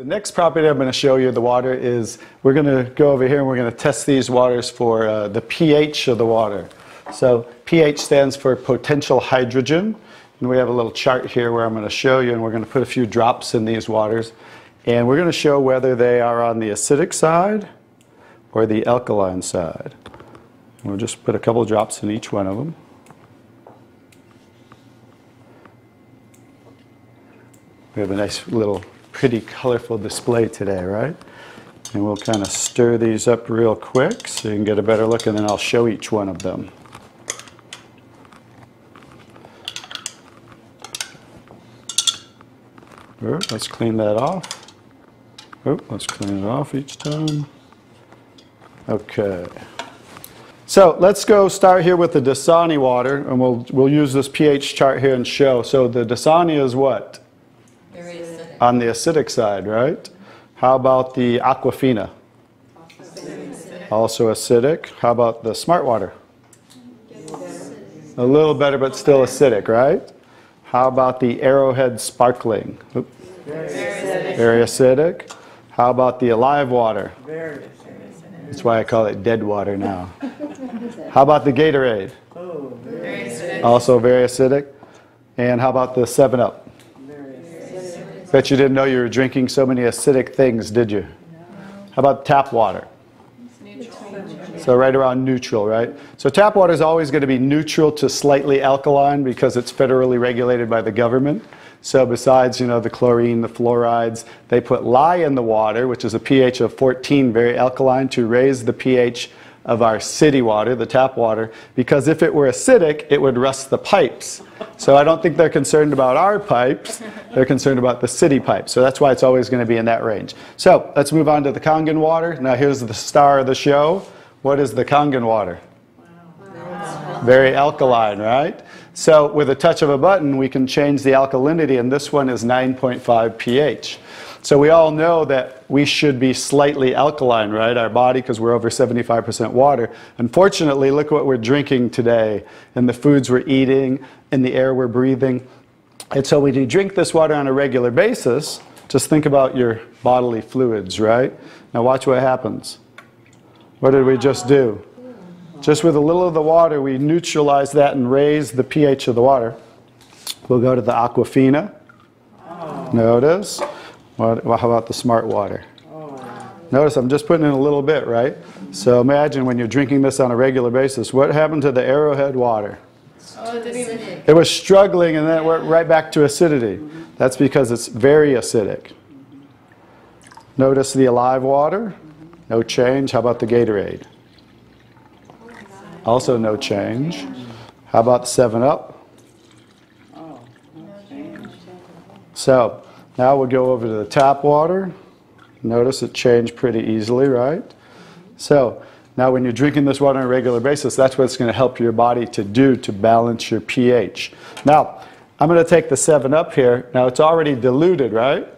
The next property I'm going to show you the water is we're going to go over here and we're going to test these waters for uh, the pH of the water. So pH stands for potential hydrogen. And we have a little chart here where I'm going to show you and we're going to put a few drops in these waters. And we're going to show whether they are on the acidic side or the alkaline side. We'll just put a couple drops in each one of them. We have a nice little pretty colorful display today, right? And we'll kind of stir these up real quick so you can get a better look and then I'll show each one of them. Oh, let's clean that off. Oh, let's clean it off each time. Okay. So let's go start here with the Dasani water, and we'll, we'll use this pH chart here and show. So the Dasani is what? On the acidic side, right? How about the Aquafina? Also acidic. How about the smart water? A little better, but still acidic, right? How about the Arrowhead sparkling? Very acidic. Very acidic. How about the alive water? Very acidic. That's why I call it dead water now. How about the Gatorade? Oh, very acidic. Also very acidic. And how about the 7 Up? Bet you didn't know you were drinking so many acidic things, did you? How about tap water? So right around neutral, right? So tap water is always going to be neutral to slightly alkaline because it's federally regulated by the government. So besides, you know, the chlorine, the fluorides, they put lye in the water, which is a pH of 14, very alkaline, to raise the pH of our city water, the tap water, because if it were acidic, it would rust the pipes. So I don't think they're concerned about our pipes, they're concerned about the city pipes. So that's why it's always going to be in that range. So let's move on to the Kangen water. Now here's the star of the show. What is the Kangen water? Very alkaline, right? So with a touch of a button, we can change the alkalinity, and this one is 9.5 pH. So we all know that we should be slightly alkaline, right? Our body, because we're over 75% water. Unfortunately, look what we're drinking today, and the foods we're eating, and the air we're breathing. And so when you drink this water on a regular basis, just think about your bodily fluids, right? Now watch what happens. What did we just do? Just with a little of the water, we neutralize that and raise the pH of the water. We'll go to the Aquafina. Oh. Notice. What, how about the smart water? Oh. Notice I'm just putting in a little bit, right? So imagine when you're drinking this on a regular basis, what happened to the arrowhead water? Oh, it, it was struggling and then it went right back to acidity. That's because it's very acidic. Notice the alive water, no change. How about the Gatorade? Also no change. How about the 7-Up? So now we'll go over to the tap water. Notice it changed pretty easily, right? So now when you're drinking this water on a regular basis, that's what it's going to help your body to do to balance your pH. Now, I'm going to take the 7-Up here. Now it's already diluted, right?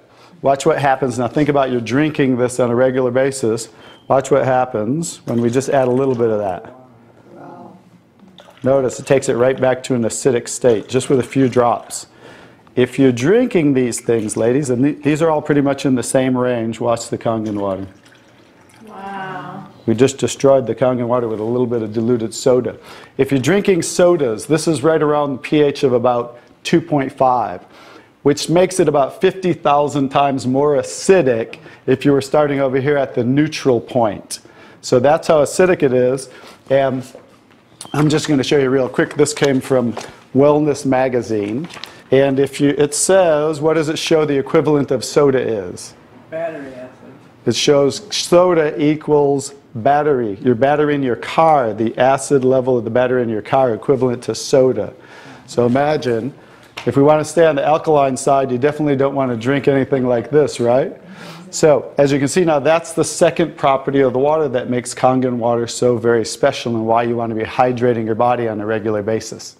Watch what happens. Now think about you're drinking this on a regular basis. Watch what happens when we just add a little bit of that. Notice it takes it right back to an acidic state, just with a few drops. If you're drinking these things, ladies, and th these are all pretty much in the same range, watch the Kangen water. Wow. We just destroyed the Kangen water with a little bit of diluted soda. If you're drinking sodas, this is right around the pH of about 2.5, which makes it about 50,000 times more acidic if you were starting over here at the neutral point. So that's how acidic it is. And I'm just going to show you real quick. This came from Wellness Magazine. And if you, it says, what does it show the equivalent of soda is? Battery acid. It shows soda equals battery. Your battery in your car, the acid level of the battery in your car equivalent to soda. So imagine, if we want to stay on the alkaline side, you definitely don't want to drink anything like this, right? So as you can see now, that's the second property of the water that makes Kangen water so very special and why you want to be hydrating your body on a regular basis.